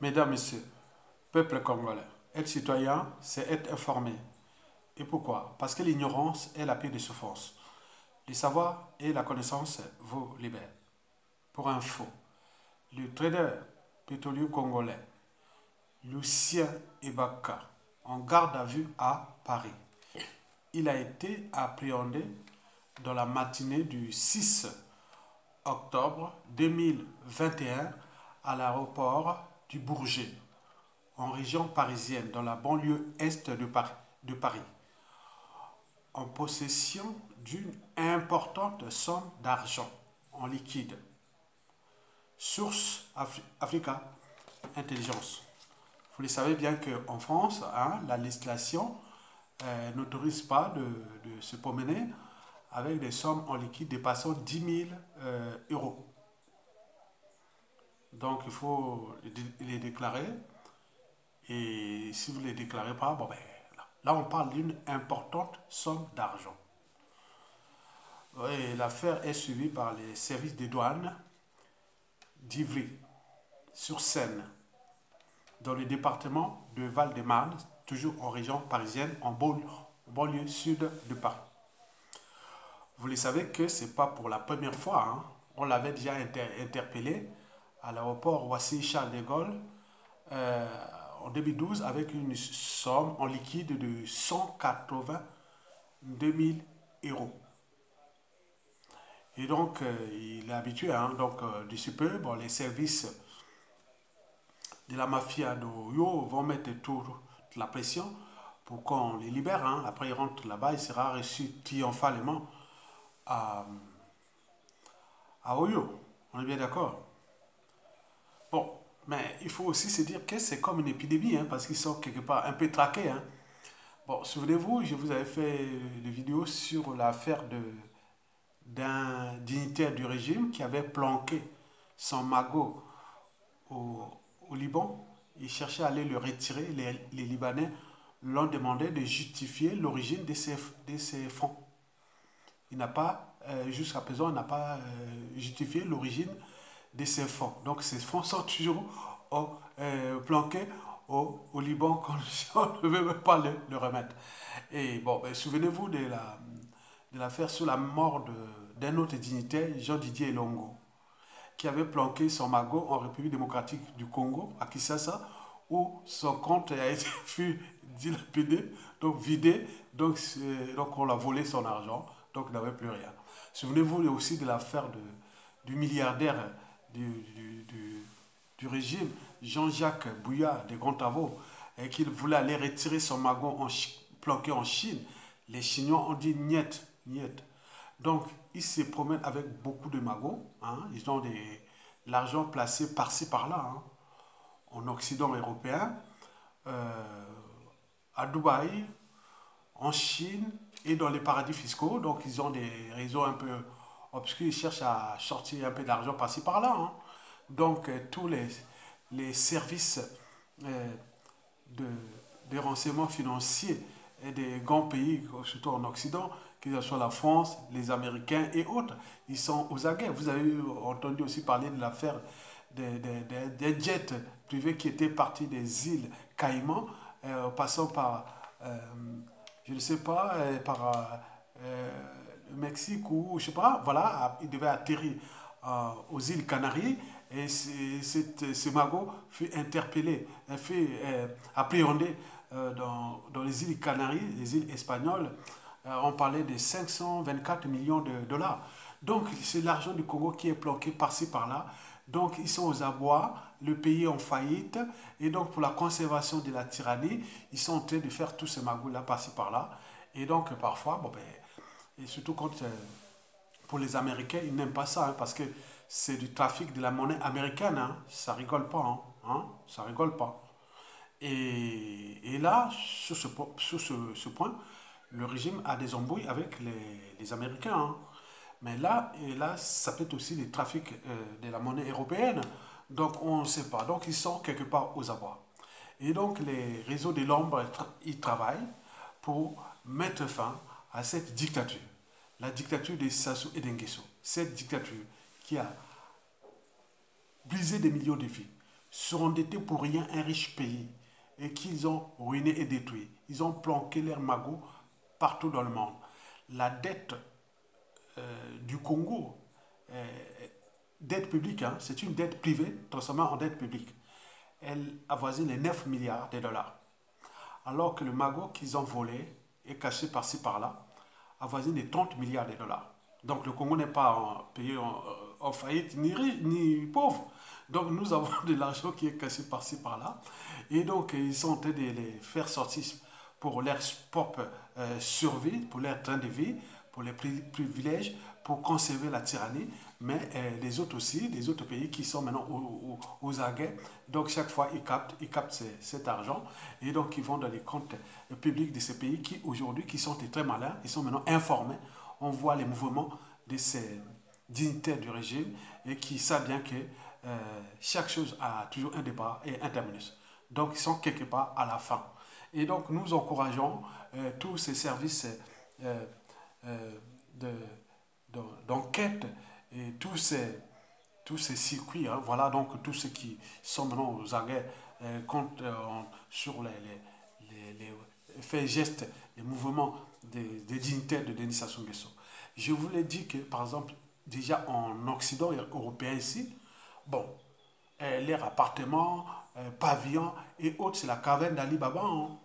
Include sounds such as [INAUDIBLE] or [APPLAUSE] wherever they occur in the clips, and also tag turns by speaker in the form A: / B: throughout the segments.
A: Mesdames, Messieurs, peuple congolais, être citoyen, c'est être informé. Et pourquoi? Parce que l'ignorance est la pire des souffrances. Le savoir et la connaissance vous libèrent. Pour info, le trader pétrolier congolais, Lucien Ebaka, en garde à vue à Paris. Il a été appréhendé dans la matinée du 6 octobre 2021 à l'aéroport du Bourget, en région parisienne, dans la banlieue est de Paris, en possession d'une importante somme d'argent en liquide. Source Africa Intelligence. Vous le savez bien qu'en France, hein, la législation euh, n'autorise pas de, se promener avec des sommes en liquide dépassant 10 000 euh, euros. Donc il faut les déclarer. Et si vous ne les déclarez pas, bon ben, là, on parle d'une importante somme d'argent. L'affaire est suivie par les services des douanes d'Ivry, sur Seine, dans le département de Val-de-Marne, toujours en région parisienne, en banlieue sud de Paris. Vous le savez que ce n'est pas pour la première fois. Hein. On l'avait déjà interpellé à l'aéroport Roissy-Charles de Gaulle euh, en 2012 avec une somme en liquide de 182 000 euros. Et donc, euh, il est habitué. Hein, donc, euh, d'ici bon, les services de la mafia de Yo vont mettre toute la pression pour qu'on les libère. Hein. Après, il rentre là-bas, il sera reçu triomphalement à, à Oyo. On est bien d'accord? Bon, mais il faut aussi se dire que c'est comme une épidémie, hein, parce qu'ils sont quelque part un peu traqués. Hein. Bon, souvenez-vous, je vous avais fait des vidéos sur l'affaire d'un dignitaire du régime qui avait planqué son magot au, au Liban. Il cherchait à aller le retirer. Les, les Libanais l'ont demandé de justifier l'origine de ces, de fonds. Il n'a pas, euh, jusqu'à présent, n'a pas euh, justifié l'origine de ces fonds. Donc ces fonds sont toujours euh, planqués au, au, Liban [LAUGHS] quand on ne veut même pas le, remettre. Et bon, ben, souvenez-vous de l'affaire la, de l'affaire sur la mort d'un autre dignitaire, Jean-Didier Longo, qui avait planqué son magot en République démocratique du Congo, à Kinshasa, où son compte a été [LAUGHS] dilapidé, donc vidé, donc, donc on a volé son argent, donc il n'avait plus rien. Souvenez-vous aussi de l'affaire du milliardaire du, régime, Jean-Jacques Bouillard des Grands Travaux, et qu'il voulait aller retirer son magon en, planqué en Chine. Les Chinois ont dit niet, niet. Donc, ils se promènent avec beaucoup de magots. Hein. Ils ont l'argent placé par-ci, par-là, hein. en Occident européen, euh, à Dubaï, en Chine et dans les paradis fiscaux. Donc, ils ont des réseaux un peu obscurs. Ils cherchent à sortir un peu d'argent par-ci, par-là. Hein. Donc, euh, tous les, services euh, de, de renseignement financier et des grands pays, surtout en Occident, que ce soit la France, les Américains et autres, ils sont aux aguets. Vous avez entendu aussi parler de l'affaire des, des, des, jets privés qui étaient partis des îles Caïmans, euh, passant par, je ne sais pas, par Mexique ou je sais pas, voilà, ils devaient atterrir aux îles Canaries et ce magot fut interpellé, fut euh, appréhendé euh, dans, dans, les îles Canaries, les îles espagnoles. Euh, on parlait de 524 millions de dollars. Donc c'est l'argent du Congo qui est planqué par-ci par-là. Donc ils sont aux abois, le pays est en faillite. Et donc pour la conservation de la tyrannie, ils sont en train de faire tous ces magouts-là par-ci par-là. Et donc parfois, bon ben, et surtout quand pour les Américains, ils n'aiment pas ça, hein, parce que c'est du trafic de la monnaie américaine. Hein. Ça rigole pas. Hein. hein. Ça rigole pas. Et, et là, sur, ce, sur ce, point, le régime a des embrouilles avec les, les Américains. Mais là, et là, ça peut être aussi des trafics euh, de la monnaie européenne. Donc, on ne sait pas. Donc, ils sont quelque part aux abois. Et donc, les réseaux de l'ombre, ils travaillent pour mettre fin à cette dictature la dictature de Sassou Nguesso. Cette dictature qui a brisé des millions de vies, surendetté pour rien un riche pays et qu'ils ont ruiné et détruit. Ils ont planqué leurs magots partout dans le monde. La dette euh, du Congo, euh, dette publique, hein, c'est une dette privée transformée en dette publique. Elle avoisine les 9 milliards de dollars. Alors que le magot qu'ils ont volé et caché par-ci par-là avoisine les 30 milliards de dollars. Donc le Congo n'est pas un pays en, faillite ni, ni pauvre. Donc nous avons [LAUGHS] de l'argent qui est caché par-ci par-là. Et donc ils sont en train de les faire sortir pour leur propre euh, survie, pour leur train de vie, pour les privilèges, pour conserver la tyrannie, mais euh, les autres aussi, les autres pays qui sont maintenant aux, aux, Donc chaque fois, ils captent, ils captent cet argent et donc ils vont dans les comptes publics de ces pays qui aujourd'hui, qui sont très malins, ils sont maintenant informés. On voit les mouvements de ces dignitaires du régime et qui savent bien que euh, chaque chose a toujours un départ et un terminus. Donc ils sont quelque part à la fin. Et donc nous encourageons euh, tous ces services euh, d'enquête et tous ces, tous ces circuits, hein, voilà donc tous ceux qui sont maintenant aux aguets compte, sur les, les, les, faits gestes, les mouvements des, dignitaires de Denis Sassou Nguesso. Je vous l'ai dit que, par exemple, déjà en Occident européen ici, bon, euh, appartement, euh, pavillon et autres, c'est la caverne d'Ali Baba. Hein.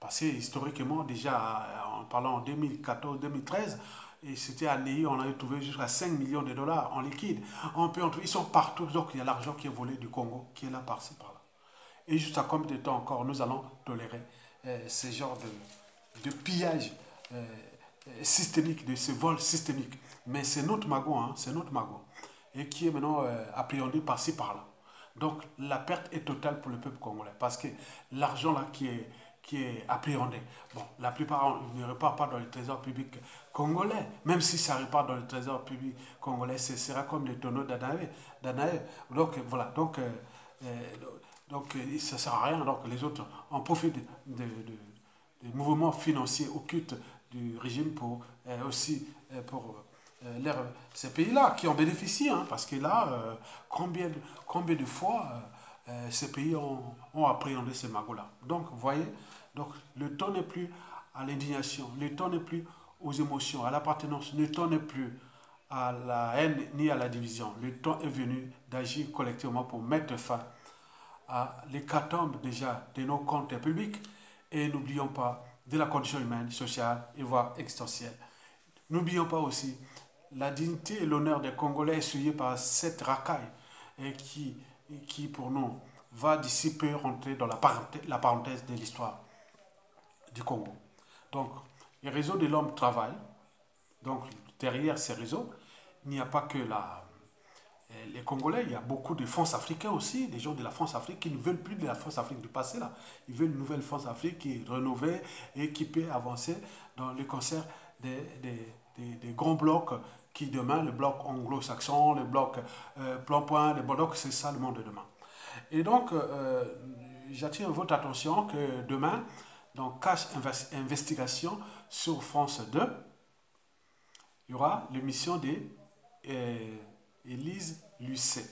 A: Parce que historiquement, déjà en parlant en 2014-2013, et c'était à on avait trouvé jusqu'à 5 millions de dollars en liquide. On peut ils sont partout, donc il y a l'argent qui est volé du Congo, qui est là par-ci, par-là. Et jusqu'à combien de temps encore nous allons tolérer euh, ce genre de, de pillage systémique, de ce vol systémique? Mais c'est notre magot, hein, c'est notre magot. Et qui est maintenant euh, appréhendé par-ci, par-là. Donc la perte est totale pour le peuple congolais. Parce que l'argent là qui est, qui est appréhendé, bon, la plupart ne repart pas dans le trésor public congolais. Même si ça repart dans le trésor public congolais, ce sera comme les tonneaux d'Anaï. Donc voilà, donc, euh, euh, donc ça ne sert à rien. Donc les autres en profitent de, des mouvements financiers occultes du régime pour aussi pour euh, ces pays-là qui en bénéficient, hein, parce que là, euh, combien, de, combien de fois euh, ces pays ont, appréhendé ces magots-là. Donc, vous voyez, donc, le temps n'est plus à l'indignation, le temps n'est plus aux émotions, à l'appartenance, le temps n'est plus à la haine ni à la division. Le temps est venu d'agir collectivement pour mettre fin à l'hécatombe déjà de nos comptes publics et n'oublions pas de la condition humaine, sociale et voire existentielle. N'oublions pas aussi la dignité et l'honneur des Congolais essuyés par cette racaille qui, qui, pour nous, va d'ici peu rentrer dans la parenthèse, la parenthèse de l'histoire du Congo. Donc, les réseaux de l'homme travaillent. Donc, derrière ces réseaux, il n'y a pas que la, les Congolais, il y a beaucoup de France africains aussi, des gens de la France Afrique qui ne veulent plus de la France Afrique du passé. Là. Ils veulent une nouvelle France Afrique qui est rénovée et qui peut avancer dans le concert des, des, des grands blocs qui demain, le bloc anglo-saxon, le bloc euh, plan-point, le bloc, c'est ça le monde de demain. Et donc, euh, j'attire votre attention que demain, dans Cash Investigation sur France 2, il y aura l'émission d'Élise euh, Lucet.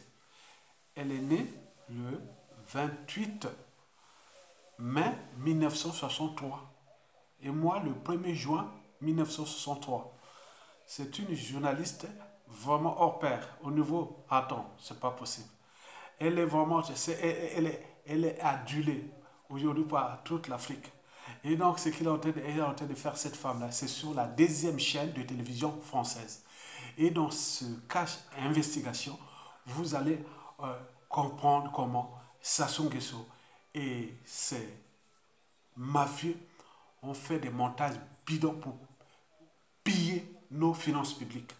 A: Elle est née le 28 mai 1963 et moi le 1er juin 1963 c'est une journaliste vraiment hors pair. Au niveau, attends, c'est pas possible. Elle est vraiment, elle, est, elle est adulée aujourd'hui par toute l'Afrique. Et donc, ce qu'il est en train de, faire cette femme-là, c'est sur la deuxième chaîne de télévision française. Et dans ce cache investigation, vous allez euh, comprendre comment Sassou Nguesso et ses mafieux ont fait des montages bidons pour nos finances publiques.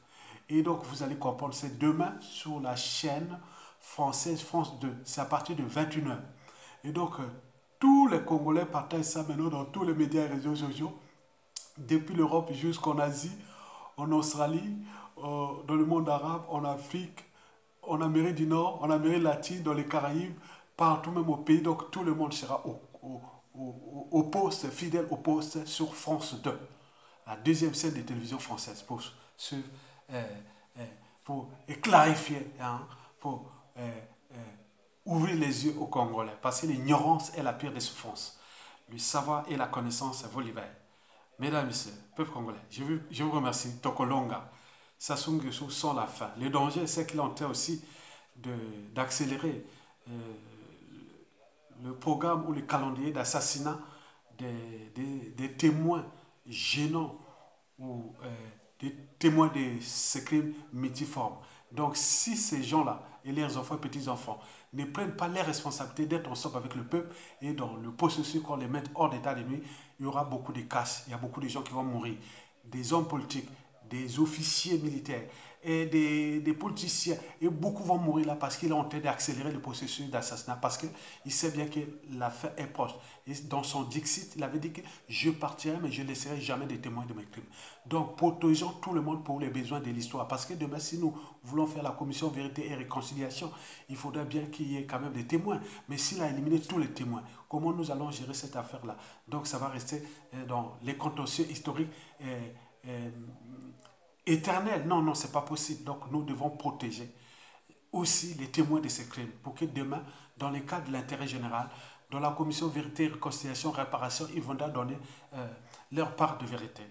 A: Et donc, vous allez comprendre, c'est demain sur la chaîne française France 2. C'est à partir de 21h. Et donc, euh, tous les Congolais partagent ça maintenant dans tous les médias et réseaux sociaux, depuis l'Europe jusqu'en Asie, en Australie, euh, dans le monde arabe, en Afrique, en Amérique du Nord, en Amérique latine, dans les Caraïbes, partout même au pays. Donc, tout le monde sera au, au, au, poste, fidèle au poste sur France 2 la deuxième scène de télévision française pour, euh, euh, pour clarifier, hein, pour euh, ouvrir les yeux aux Congolais, parce que l'ignorance est la pire des souffrances. Le savoir et la connaissance vous libèrent. Mesdames et messieurs, peuple congolais, je vous, je vous remercie. Tokolonga, Sassou Nguesso sont la fin. Le danger, c'est qu'il est en train aussi d'accélérer le programme ou le calendrier d'assassinat des, des, des, témoins gênants ou euh, des témoins de ces crimes multiformes. Donc, si ces gens-là, et leurs enfants et petits-enfants, ne prennent pas les responsabilités d'être ensemble avec le peuple et dans le processus qu'on les mette hors d'état de nuit, il y aura beaucoup de casses, il y a beaucoup de gens qui vont mourir, des hommes politiques, des officiers militaires, et des, des, politiciens. Et beaucoup vont mourir là parce qu'il est en train d'accélérer le processus d'assassinat. Parce qu'il sait bien que la fin est proche. Et dans son Dixit, il avait dit que je partirai, mais je ne laisserai jamais des témoins de mes crimes. Donc, protégeons tout le monde pour les besoins de l'histoire. Parce que demain, si nous voulons faire la commission vérité et réconciliation, il faudrait bien qu'il y ait quand même des témoins. Mais s'il a éliminé tous les témoins, comment nous allons gérer cette affaire-là? Donc, ça va rester euh, dans les contentieux historiques. Euh, euh, éternel. Non, non, c'est pas possible. Donc nous devons protéger aussi les témoins de ces crimes pour que demain, dans les cas de l'intérêt général, dans la commission vérité, réconciliation, réparation, ils vont donner euh, leur part de vérité.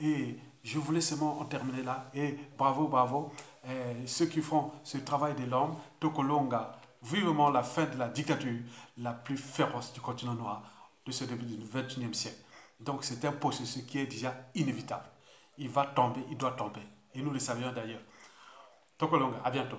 A: Et je voulais seulement en terminer là. Et bravo, bravo, euh, ceux qui font ce travail de l'homme, Tokolonga, vivement la fin de la dictature la plus féroce du continent noir de ce début du 21e siècle. Donc c'est un processus qui est déjà inévitable il va tomber, il doit tomber. Et nous le savions d'ailleurs. Tokolonga, à bientôt.